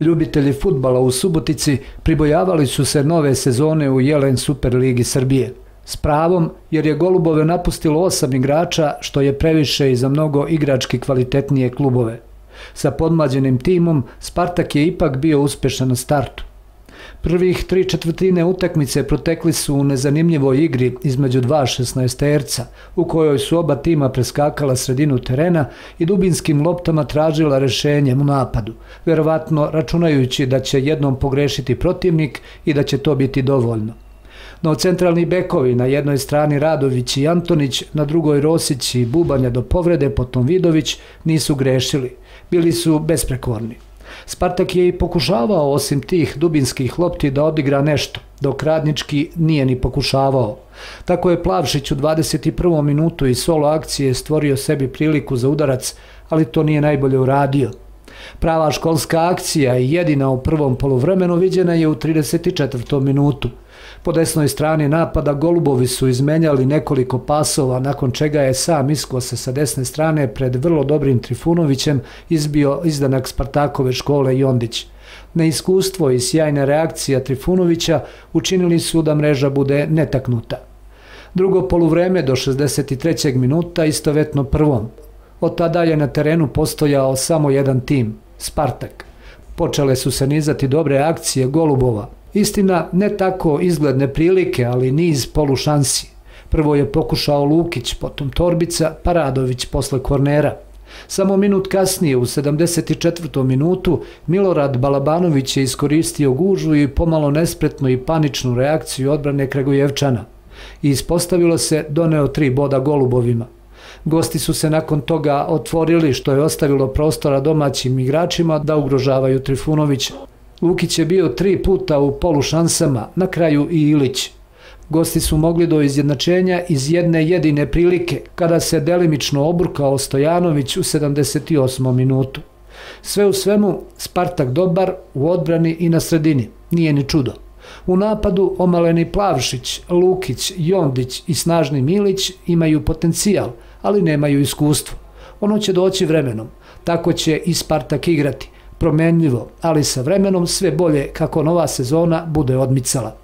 Ljubitelji futbala u Subotici pribojavali su se nove sezone u Jelen Superligi Srbije. S pravom, jer je Golubove napustilo osam igrača, što je previše i za mnogo igrački kvalitetnije klubove. Sa podmlađenim timom, Spartak je ipak bio uspešan na startu. Prvih tri četvrtine utakmice protekli su u nezanimljivoj igri između dva 16-terca, u kojoj su oba tima preskakala sredinu terena i dubinskim loptama tražila rešenjem u napadu, verovatno računajući da će jednom pogrešiti protivnik i da će to biti dovoljno. No centralni bekovi na jednoj strani Radović i Antonić, na drugoj Rosić i Bubanja do povrede, potom Vidović, nisu grešili. Bili su besprekorni. Spartak je i pokušavao osim tih dubinskih lopti da odigra nešto, dok radnički nije ni pokušavao. Tako je Plavšić u 21. minutu i solo akcije stvorio sebi priliku za udarac, ali to nije najbolje uradio. Prava školska akcija i jedina u prvom polovremenu viđena je u 34. minutu. Po desnoj strani napada Golubovi su izmenjali nekoliko pasova, nakon čega je sam Isko se sa desne strane pred vrlo dobrim Trifunovićem izbio izdanak Spartakove škole Jondić. Neiskustvo i sjajna reakcija Trifunovića učinili su da mreža bude netaknuta. Drugo poluvreme do 63. minuta istovetno prvom. Od tada je na terenu postojao samo jedan tim, Spartak. Počele su se nizati dobre akcije Golubova, Istina, ne tako izgledne prilike, ali niz polušansi. Prvo je pokušao Lukić, potom Torbica, pa Radović posle kornera. Samo minut kasnije, u 74. minutu, Milorad Balabanović je iskoristio gužu i pomalo nespretnu i paničnu reakciju odbrane Kragujevčana. I ispostavilo se doneo tri boda golubovima. Gosti su se nakon toga otvorili što je ostavilo prostora domaćim igračima da ugrožavaju Trifunovića. Lukić je bio tri puta u polu šansama, na kraju i Ilić. Gosti su mogli do izjednačenja iz jedne jedine prilike, kada se delimično obrukao Stojanović u 78. minutu. Sve u svemu, Spartak dobar u odbrani i na sredini. Nije ni čudo. U napadu omaleni Plavšić, Lukić, Jondić i snažni Milić imaju potencijal, ali nemaju iskustvo. Ono će doći vremenom. Tako će i Spartak igrati promenljivo, ali sa vremenom sve bolje kako nova sezona bude odmicala.